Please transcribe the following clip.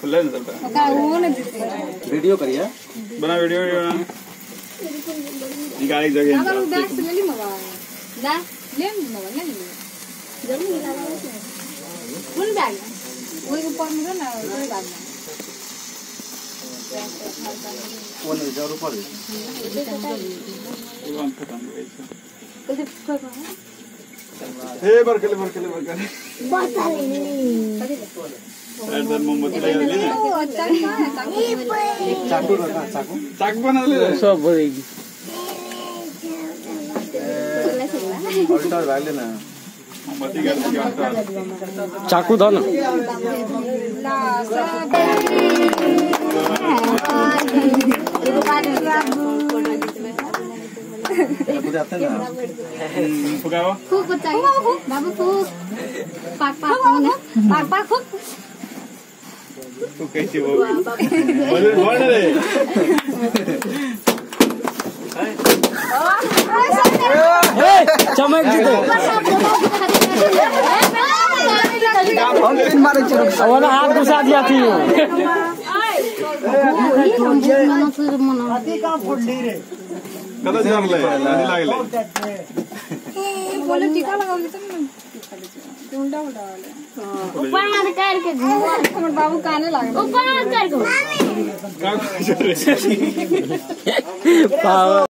खुला नहीं चलता न वीडियो करिए। बना वीडियो निकाल एक जगह अगर बैग से ले ली मगा दा ले मगा ले जरूर निकाला कौन बैग वही ऊपर में ना वही बैग में। फोन हजार ऊपर भगवान खत्म हो गई हे। Berkeley Berkeley Berkeley. सर मोमबत्ती ले चाकू रखा चाकू. चाक बना ले सब बोलेगी अल्टर वाले ना. मोमबत्ती कर चाकू था ना। जाते ना फुकाओ खूब बचाइए बाबू खूब पाक पाक पाक पाक खूब तू कैसे वो बोल बोल रे चमक जीते वाला हाथ घुसा दिया थी कदा जमले आधी लागले बोले टीका लगावली तर हमर बाबू काने लागे ऊपर का